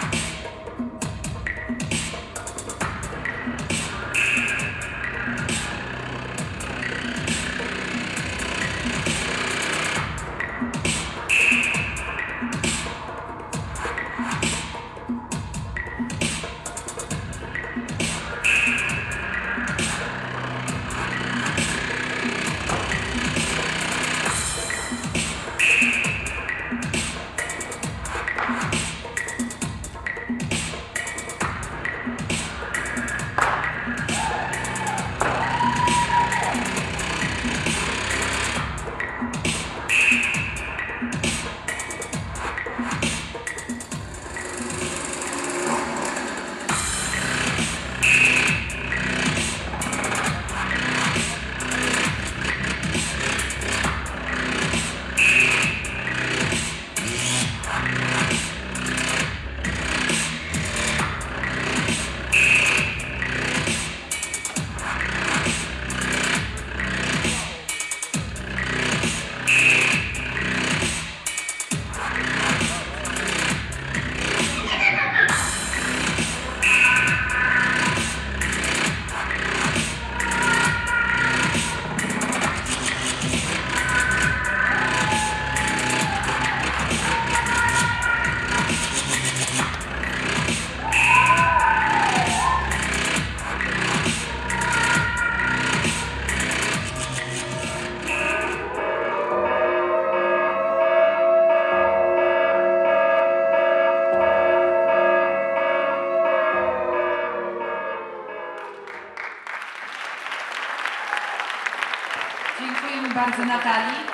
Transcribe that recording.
Bye. Bardzo Natalii.